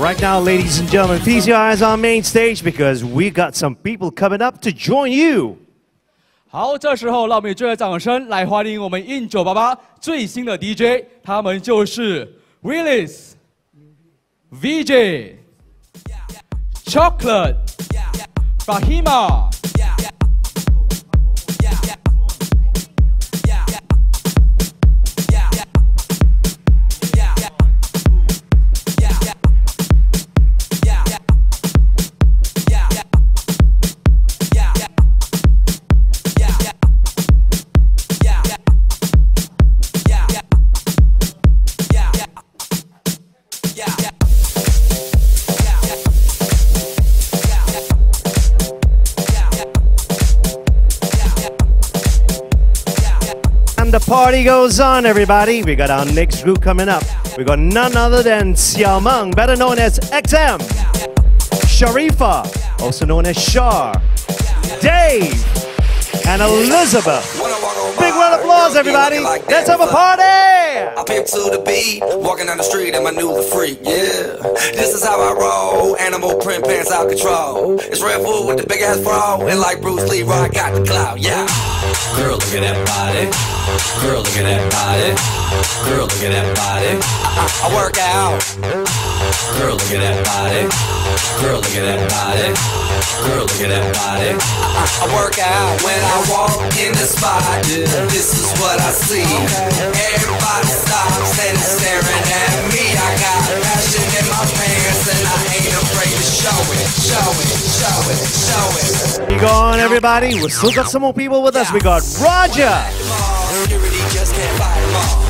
Right now, ladies and gentlemen, please your eyes on main stage because we got some people coming up to join you. 好，这时候让我们以最热掌声来欢迎我们 In 九八八最新的 DJ，他们就是 Willis、VJ、Chocolate、Fahima。 Party goes on, everybody. We got our next group coming up. We got none other than Xiaomeng, better known as XM, Sharifa, also known as Shar, Dave, and Elizabeth. Big round of applause, everybody. Let's have a party! I pimp to the beat, walking down the street and my new freak, yeah. This is how I roll, animal print pants out control. It's Red Bull with the big ass bra, and like Bruce Lee, I got the clout, yeah. Girl, look at that body. Girl, look at that body. Girl, look at that body. I, I, I work out. Girl, look at that body. Girl, look at that body. Girl, look at that body. I, I, I work out when I walk in the spot. This is what I see. Everybody stops and is staring at me. I got passion in my pants and I ain't afraid to show it, show it, show it, show it. Keep going, everybody. We still got some more people with us. We got Roger. Security just can't fight 'em all.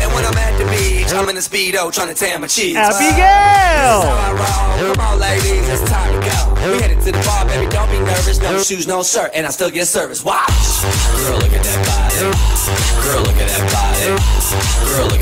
And when I'm at the beach, I'm in the speedo trying to tan my cheeks. Abigail. Come on, ladies, it's time to go. We headed to the bar, baby. Don't be nervous. No shoes, no shirt, and I still get service. Watch. Girl, look at that body. Girl, look at that body. Girl, look at that body.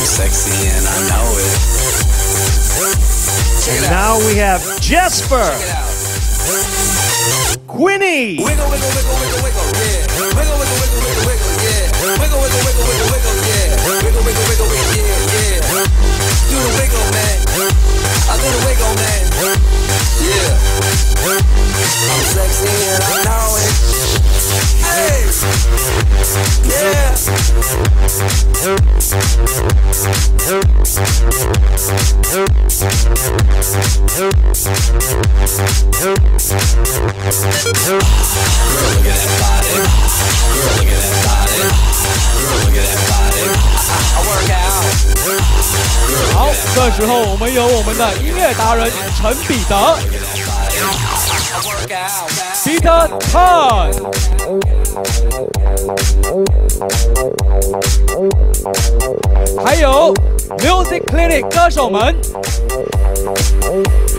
I'm sexy and I know it. And now we have Jesper, Quinny, Wiggle, wiggle, wiggle, wiggle, wiggle, yeah. Wiggle, wiggle, wiggle, wiggle, wiggle, yeah. Wiggle, wiggle, wiggle, wiggle, wiggle, 好，这时候我们有我们的音乐达人陈彼得、Peter Pan，还有 Music clinic 歌手们。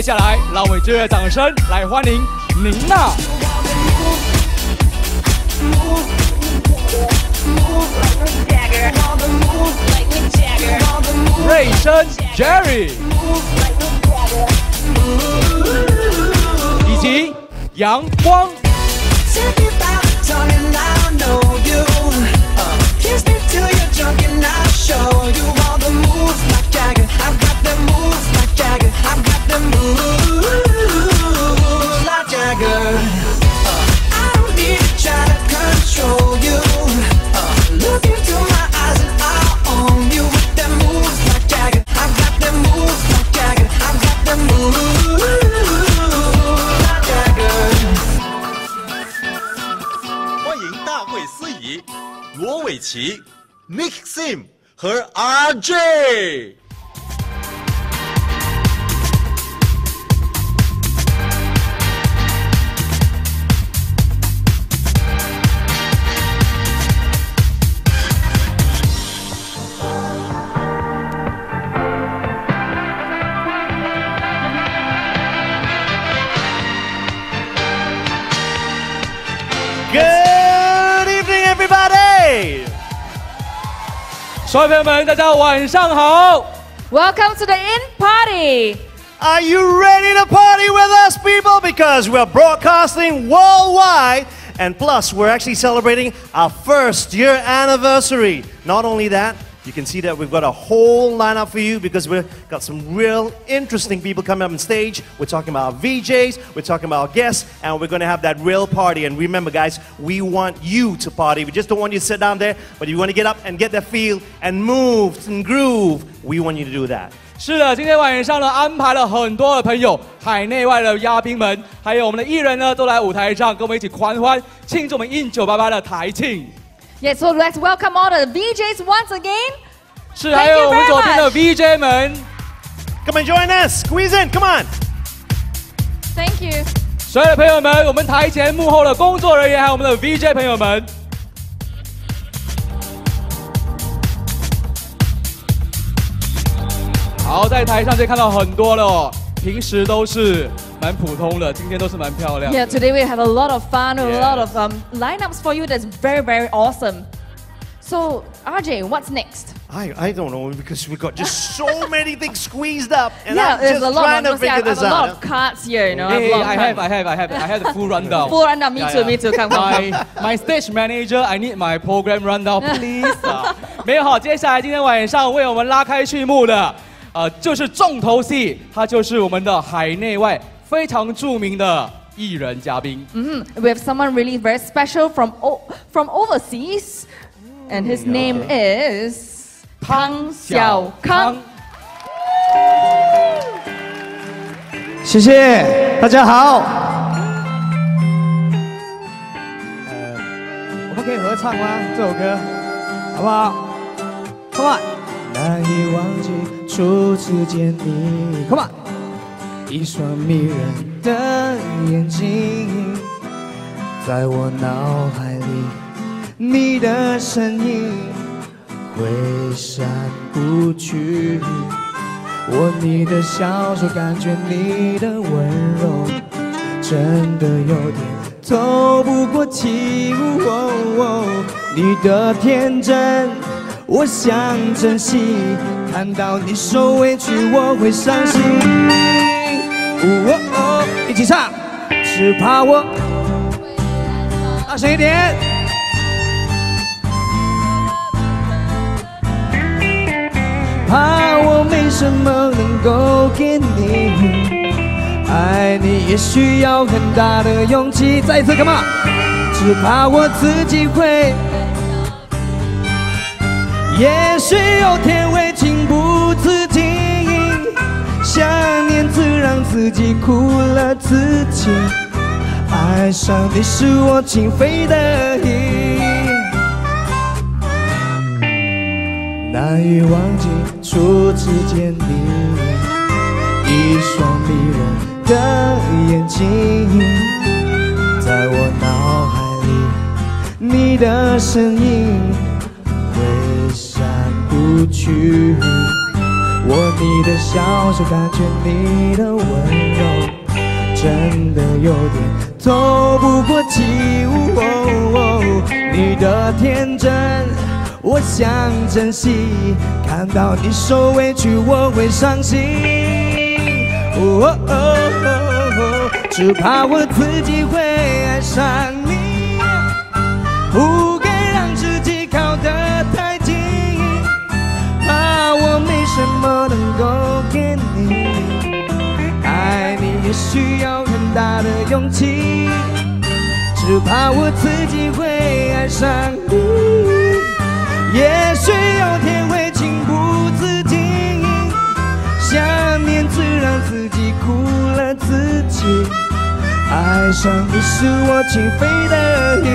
接下来，让我们以最热烈掌声来欢迎宁娜。瑞生 Jerry，以及阳光。大会司仪罗伟奇、Nick Sim 和 RJ。所有朋友们，大家晚上好。 Welcome to the In Party. Are you ready to party with us, people? Because we're broadcasting worldwide. And plus, we're actually celebrating our first year anniversary. Not only that, you can see that we've got a whole lineup for you because we've got some real interesting people coming up on stage. We're talking about our VJs, we're talking about our guests, and we're going to have that real party. And remember, guys, we want you to party. We just don't want you to sit down there, but if you want to get up and get that feel and move and groove, we want you to do that. 是的，今天晚上呢，安排了很多的朋友，海内外的嘉宾们，还有我们的艺人呢，都来舞台上跟我们一起狂欢，庆祝我们 in 九八八的台庆。 Yes, so let's welcome all the VJs once again. 是，还有我们左边的 VJ 们，Come and join us. Squeeze in. Come on. Thank you. 所有的朋友们，我们台前幕后的工作人员，还有我们的 VJ 朋友们。好，在台上可以看到很多了哦，平时都是蛮普通的，今天都是蛮漂亮。 Yeah, today we have a lot of fun, a Yes. lot of um, lineups for you that's very, very awesome. So, RJ, what's next? I, I don't know because we've got just so many things squeezed up, and yeah, I'm there's just a lot. trying to honestly, I figure have this a lot out. of cards here, you know. I have Hey, a lot of I have, cards. I have, I have, I have the full rundown. Full rundown, me too, me too, come, come, My my stage manager, I need my program rundown, please 啊。没有好，接下来今天晚上为我们拉开序幕的， 呃，就是重头戏，他就是我们的海内外非常著名的艺人嘉宾。Mhm. We have someone really very special from o- from overseas, and his name is 汤小康。谢谢大家好。呃，我们可以合唱吗？这首歌，好不好？Come on。难以忘记初次见你，Come on。一双迷人的眼睛，在我脑海里，你的身影挥散不去。握你的小手，感觉你的温柔，真的有点透不过气。哦哦你的天真，我想珍惜。看到你受委屈，我会伤心。哦哦，一起唱，只怕我大声一点。怕我没什么能够给你，爱你也需要很大的勇气。再一次，come on，只怕我自己会，也许有天会情不自禁，想念自让自己苦了自己，爱上你是我情非得已。难以忘记初次见你，一双迷人的眼睛，在我脑海里，你的身影不去。握你的小手，感觉你的温柔，真的有点透不过气。哦哦你的天真。我想珍惜，看到你受委屈，我会伤心。哦哦哦哦，只怕我自己会爱上的勇气，只怕我自己会爱上你。也许有天会情不自禁，想念只让自己苦了自己，爱上你是我情非得已。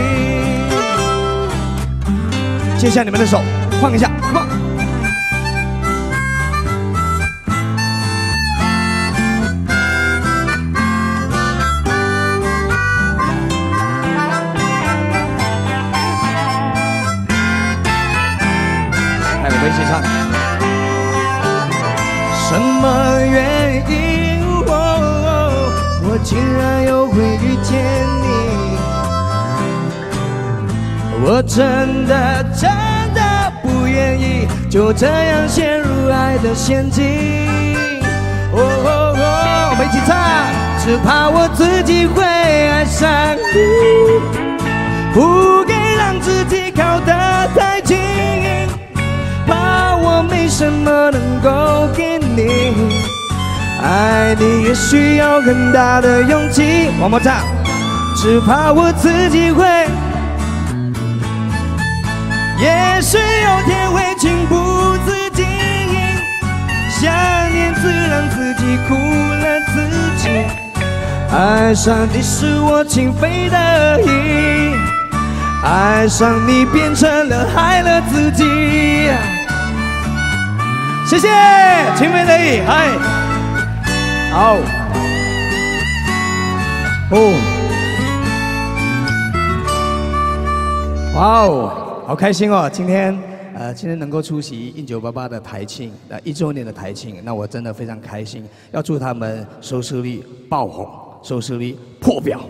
借下你们的手，晃一下，come on。什么原因？哦，我竟然又会遇见你？我真的真的不愿意就这样陷入爱的陷阱。哦哦哦，我们一起唱，只怕我自己会爱上你，不该让自己靠得太近，怕我没什么能够给爱你也需要很大的勇气。王魔唱，只怕我自己会。也许有天会情不自禁，想念自让自己苦了自己。爱上你是我情非得已，爱上你变成了害了自己。谢谢，情非得已，嗨，好，哦，哇哦。好开心哦！今天，呃，今天能够出席一九八八的台庆，呃，一周年的台庆，那我真的非常开心。要祝他们收视率爆红，收视率破表。